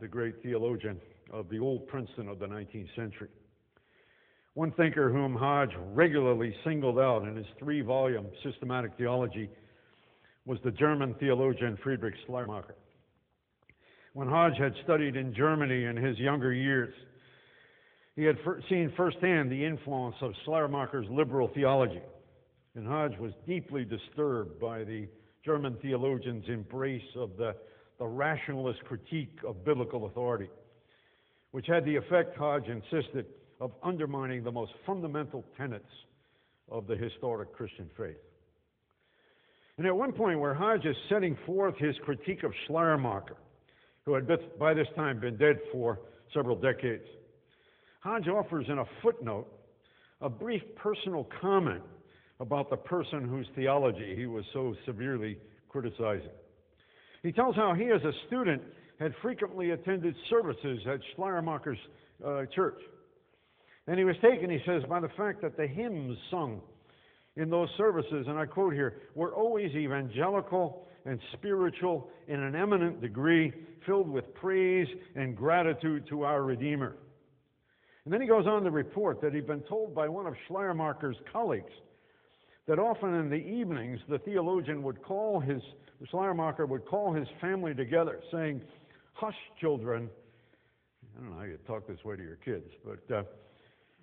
The great theologian of the old Princeton of the 19th century. One thinker whom Hodge regularly singled out in his three volume systematic theology was the German theologian Friedrich Schleiermacher. When Hodge had studied in Germany in his younger years, he had seen firsthand the influence of Schleiermacher's liberal theology, and Hodge was deeply disturbed by the German theologian's embrace of the, the rationalist critique of biblical authority, which had the effect, Hodge insisted, of undermining the most fundamental tenets of the historic Christian faith. And at one point, where Hodge is setting forth his critique of Schleiermacher, who had by this time been dead for several decades, Hodge offers in a footnote a brief personal comment about the person whose theology he was so severely criticizing. He tells how he, as a student, had frequently attended services at Schleiermacher's uh, church. And he was taken, he says, by the fact that the hymns sung in those services, and I quote here, were always evangelical and spiritual in an eminent degree, filled with praise and gratitude to our Redeemer. And then he goes on to report that he'd been told by one of Schleiermacher's colleagues that often in the evenings the theologian would call his, Schleiermacher would call his family together, saying, Hush, children. I don't know how you talk this way to your kids, but uh,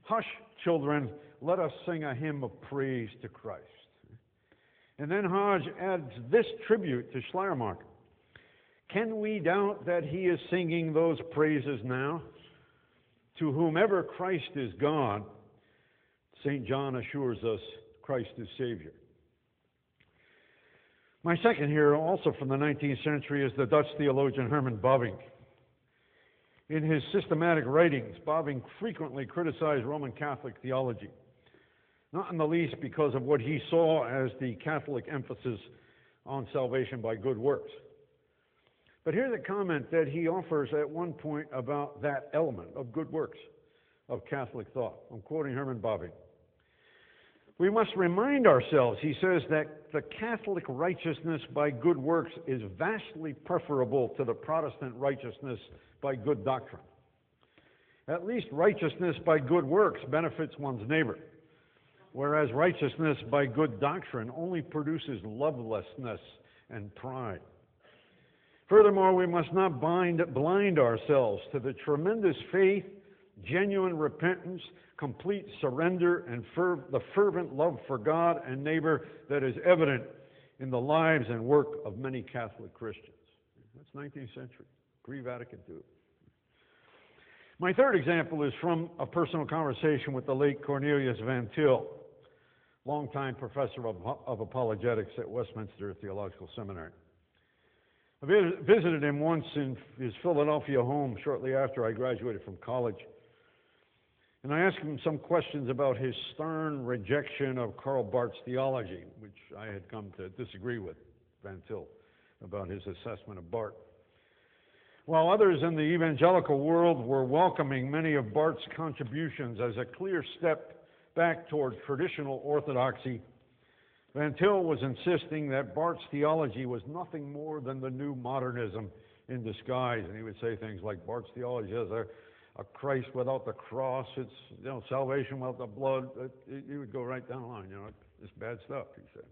hush, children, let us sing a hymn of praise to Christ. And then Hodge adds this tribute to Schleiermacher. Can we doubt that he is singing those praises now? To whomever Christ is God, St. John assures us Christ as Savior. My second hero, also from the 19th century, is the Dutch theologian Herman Bavinck. In his systematic writings, Bavinck frequently criticized Roman Catholic theology, not in the least because of what he saw as the Catholic emphasis on salvation by good works. But here's a comment that he offers at one point about that element of good works of Catholic thought. I'm quoting Herman Bavinck. We must remind ourselves, he says, that the Catholic righteousness by good works is vastly preferable to the Protestant righteousness by good doctrine. At least righteousness by good works benefits one's neighbor, whereas righteousness by good doctrine only produces lovelessness and pride. Furthermore, we must not bind, blind ourselves to the tremendous faith, genuine repentance, complete surrender, and the fervent love for God and neighbor that is evident in the lives and work of many Catholic Christians. That's 19th century, pre Vatican II. My third example is from a personal conversation with the late Cornelius Van Til, longtime professor of, of apologetics at Westminster Theological Seminary. I visited him once in his Philadelphia home shortly after I graduated from college. And I asked him some questions about his stern rejection of Karl Barth's theology, which I had come to disagree with Van Til about his assessment of Barth. While others in the evangelical world were welcoming many of Barth's contributions as a clear step back toward traditional orthodoxy, Van Til was insisting that Barth's theology was nothing more than the new modernism in disguise. And he would say things like Barth's theology is a, a Christ without the cross, it's you know, salvation without the blood. You would go right down the line, you know, it's bad stuff, he said.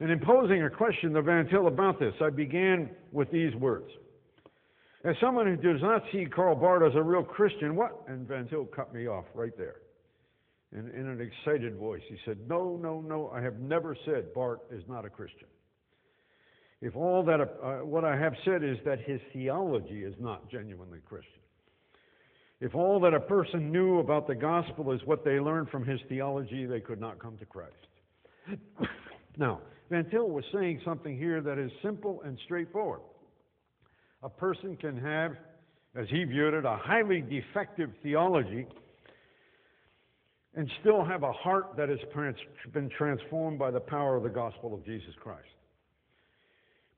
And in posing a question to Van Til about this, I began with these words. As someone who does not see Karl Barth as a real Christian, what? And Van Til cut me off right there. And in an excited voice, he said, No, no, no, I have never said Barth is not a Christian. If all that, uh, what I have said is that his theology is not genuinely Christian. If all that a person knew about the gospel is what they learned from his theology, they could not come to Christ. now, Van Til was saying something here that is simple and straightforward. A person can have, as he viewed it, a highly defective theology and still have a heart that has been transformed by the power of the gospel of Jesus Christ.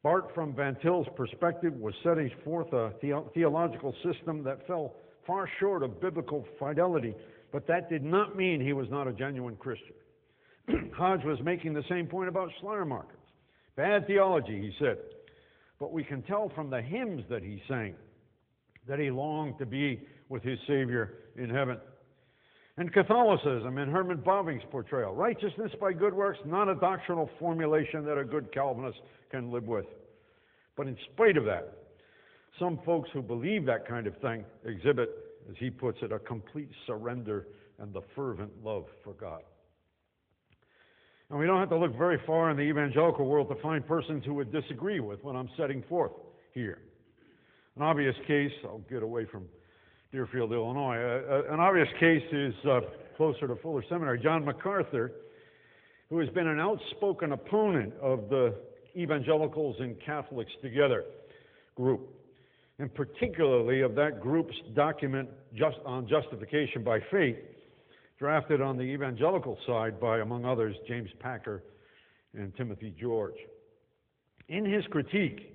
Barth, from Van Til's perspective, was setting forth a theological system that fell far short of biblical fidelity, but that did not mean he was not a genuine Christian. Hodge was making the same point about Schleiermacher. Bad theology, he said, but we can tell from the hymns that he sang that he longed to be with his Savior in heaven. And Catholicism in Herman Bavinck's portrayal righteousness by good works, not a doctrinal formulation that a good Calvinist can live with. But in spite of that, some folks who believe that kind of thing exhibit, as he puts it, a complete surrender and the fervent love for God. And we don't have to look very far in the evangelical world to find persons who would disagree with what I'm setting forth here. An obvious case, I'll get away from Deerfield, Illinois. Uh, uh, an obvious case is uh, closer to Fuller Seminary. John MacArthur, who has been an outspoken opponent of the evangelicals and Catholics together group, and particularly of that group's document just on justification by faith, drafted on the evangelical side by, among others, James Packer and Timothy George. In his critique,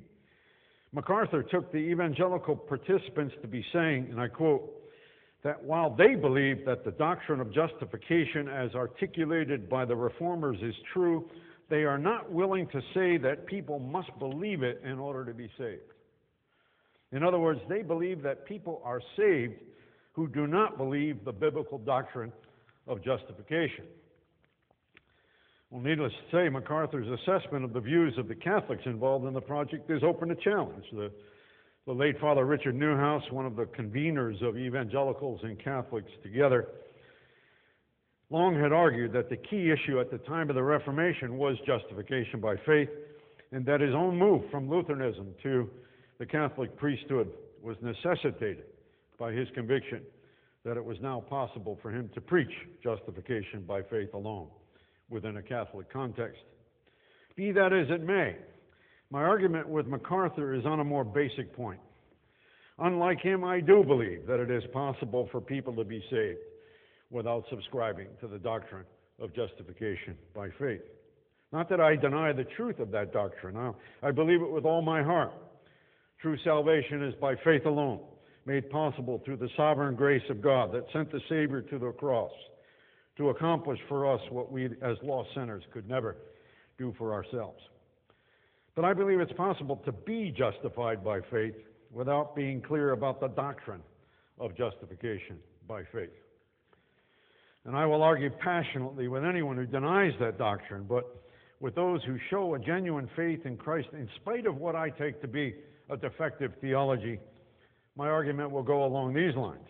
MacArthur took the evangelical participants to be saying, and I quote, that while they believe that the doctrine of justification as articulated by the reformers is true, they are not willing to say that people must believe it in order to be saved. In other words, they believe that people are saved who do not believe the biblical doctrine of justification. Well, needless to say, MacArthur's assessment of the views of the Catholics involved in the project is open to challenge. The, the late Father Richard Neuhaus, one of the conveners of evangelicals and Catholics together, long had argued that the key issue at the time of the Reformation was justification by faith, and that his own move from Lutheranism to the Catholic priesthood was necessitated by his conviction that it was now possible for him to preach justification by faith alone within a Catholic context. Be that as it may, my argument with MacArthur is on a more basic point. Unlike him, I do believe that it is possible for people to be saved without subscribing to the doctrine of justification by faith. Not that I deny the truth of that doctrine. I believe it with all my heart. True salvation is by faith alone, made possible through the sovereign grace of God that sent the Savior to the cross to accomplish for us what we as lost sinners could never do for ourselves. But I believe it's possible to be justified by faith without being clear about the doctrine of justification by faith. And I will argue passionately with anyone who denies that doctrine, but with those who show a genuine faith in Christ in spite of what I take to be a defective theology, my argument will go along these lines.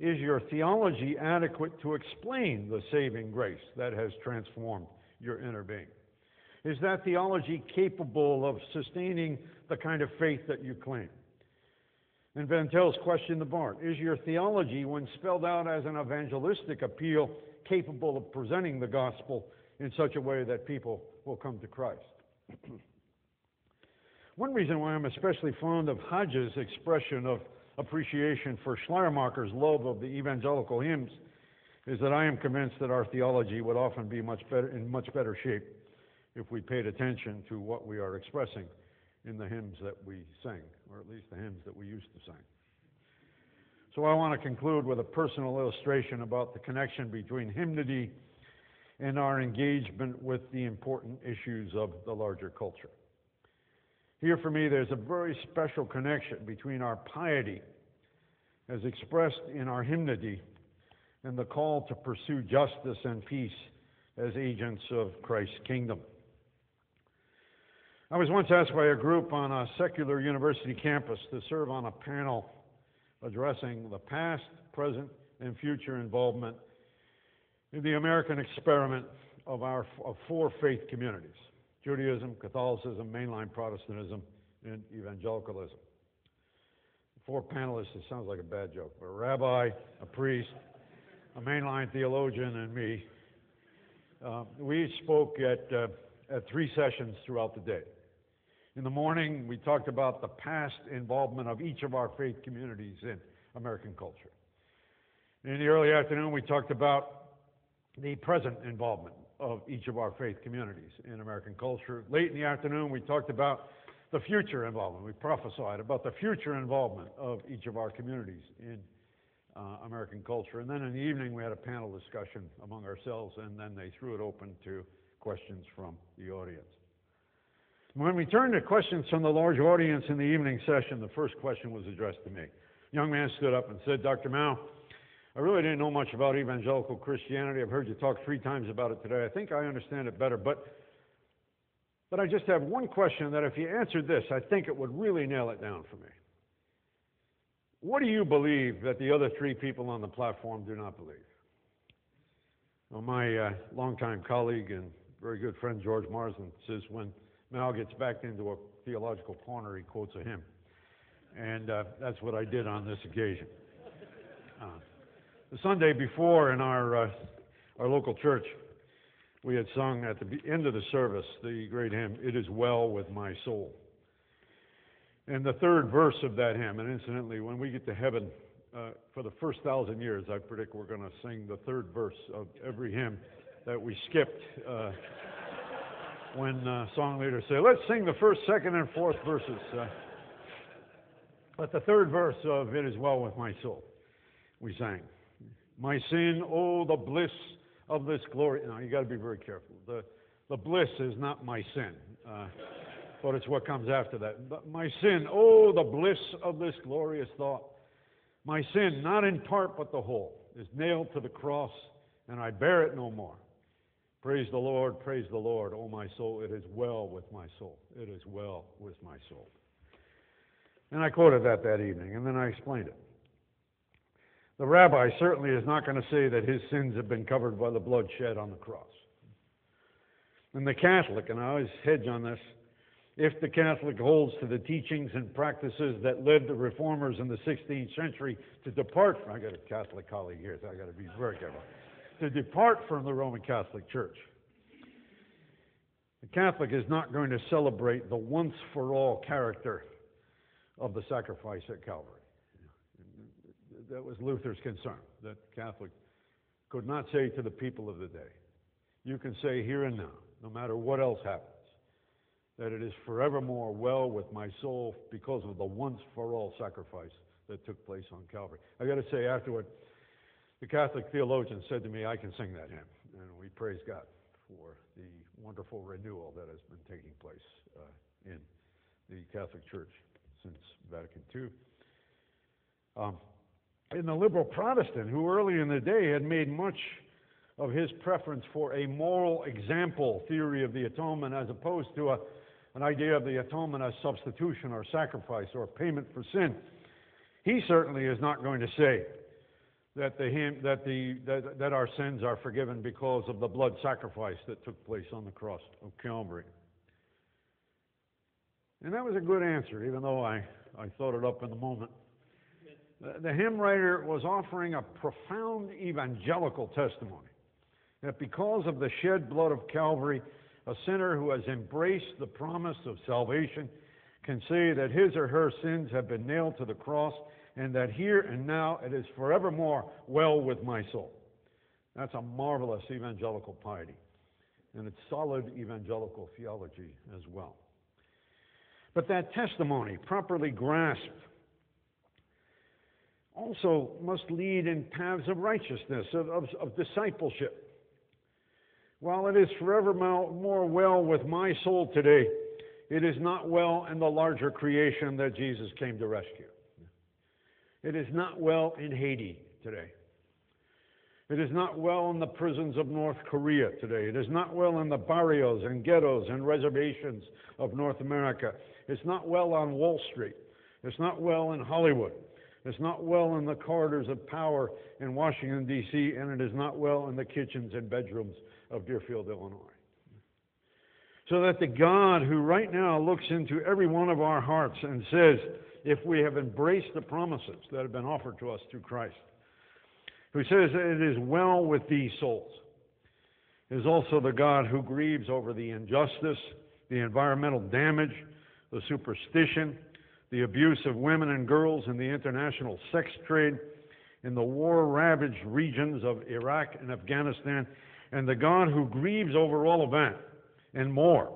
Is your theology adequate to explain the saving grace that has transformed your inner being? Is that theology capable of sustaining the kind of faith that you claim? And Van Til's question the Barth Is your theology, when spelled out as an evangelistic appeal, capable of presenting the gospel in such a way that people will come to Christ? One reason why I'm especially fond of Hodge's expression of appreciation for Schleiermacher's love of the evangelical hymns is that I am convinced that our theology would often be much better, in much better shape if we paid attention to what we are expressing in the hymns that we sing, or at least the hymns that we used to sing. So I want to conclude with a personal illustration about the connection between hymnody and our engagement with the important issues of the larger culture. Here, for me, there's a very special connection between our piety, as expressed in our hymnody, and the call to pursue justice and peace as agents of Christ's kingdom. I was once asked by a group on a secular university campus to serve on a panel addressing the past, present, and future involvement in the American experiment of our of four faith communities. Judaism, Catholicism, mainline Protestantism, and evangelicalism. Four panelists, it sounds like a bad joke, a rabbi, a priest, a mainline theologian, and me. Uh, we spoke at, uh, at three sessions throughout the day. In the morning, we talked about the past involvement of each of our faith communities in American culture. In the early afternoon, we talked about the present involvement of each of our faith communities in American culture. Late in the afternoon, we talked about the future involvement. We prophesied about the future involvement of each of our communities in uh, American culture. And then in the evening, we had a panel discussion among ourselves, and then they threw it open to questions from the audience. When we turned to questions from the large audience in the evening session, the first question was addressed to me. A young man stood up and said, Dr. Mouw, I really didn't know much about evangelical Christianity. I've heard you talk three times about it today. I think I understand it better, but but I just have one question that if you answered this, I think it would really nail it down for me. What do you believe that the other three people on the platform do not believe? Well, my uh, longtime colleague and very good friend George Marsden says when Mouw gets backed into a theological corner, he quotes a hymn. And uh, that's what I did on this occasion. Uh, the Sunday before in our, uh, our local church, we had sung at the end of the service the great hymn, It Is Well With My Soul. And the third verse of that hymn, and incidentally, when we get to heaven, uh, for the first thousand years, I predict we're going to sing the third verse of every hymn that we skipped uh, when uh, song leaders say, let's sing the first, second, and fourth verses. Uh, but the third verse of It Is Well With My Soul, we sang. My sin, oh, the bliss of this glory. Now, you got to be very careful. The, the bliss is not my sin. Uh, but it's what comes after that. But my sin, oh, the bliss of this glorious thought. My sin, not in part but the whole, is nailed to the cross, and I bear it no more. Praise the Lord, praise the Lord, oh my soul, it is well with my soul. It is well with my soul. And I quoted that that evening, and then I explained it. The rabbi certainly is not going to say that his sins have been covered by the blood shed on the cross. And the Catholic, and I always hedge on this, if the Catholic holds to the teachings and practices that led the reformers in the 16th century to depart from, I got a Catholic colleague here, so I got to be very careful, to depart from the Roman Catholic Church. The Catholic is not going to celebrate the once for all character of the sacrifice at Calvary. That was Luther's concern, that Catholic could not say to the people of the day, you can say here and now, no matter what else happens that it is forevermore well with my soul because of the once for all sacrifice that took place on Calvary. I got to say, afterward, the Catholic theologian said to me, I can sing that hymn. And we praise God for the wonderful renewal that has been taking place uh, in the Catholic Church since Vatican II. Um, in the liberal Protestant, who early in the day had made much of his preference for a moral example theory of the atonement as opposed to a an idea of the atonement as substitution or sacrifice or payment for sin. He certainly is not going to say that, the, that, the, that, that our sins are forgiven because of the blood sacrifice that took place on the cross of Calvary. And that was a good answer, even though I, I thought it up in the moment. The, hymn writer was offering a profound evangelical testimony that because of the shed blood of Calvary, a sinner who has embraced the promise of salvation can say that his or her sins have been nailed to the cross and that here and now it is forevermore well with my soul. That's a marvelous evangelical piety. And it's solid evangelical theology as well. But that testimony, properly grasped, also must lead in paths of righteousness, of, of, of discipleship. While it is forever more well with my soul today, it is not well in the larger creation that Jesus came to rescue. It is not well in Haiti today. It is not well in the prisons of North Korea today. It is not well in the barrios and ghettos and reservations of North America. It's not well on Wall Street. It's not well in Hollywood. It's not well in the corridors of power in Washington, D.C., and it is not well in the kitchens and bedrooms of Deerfield, Illinois. So that the God who right now looks into every one of our hearts and says, if we have embraced the promises that have been offered to us through Christ, who says it is well with these souls, is also the God who grieves over the injustice, the environmental damage, the superstition, the abuse of women and girls in the international sex trade, in the war ravaged regions of Iraq and Afghanistan, and the God who grieves over all of that and more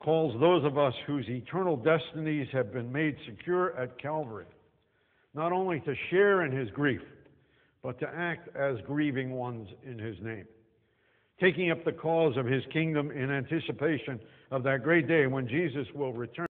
calls those of us whose eternal destinies have been made secure at Calvary not only to share in his grief, but to act as grieving ones in his name, taking up the cause of his kingdom in anticipation of that great day when Jesus will return.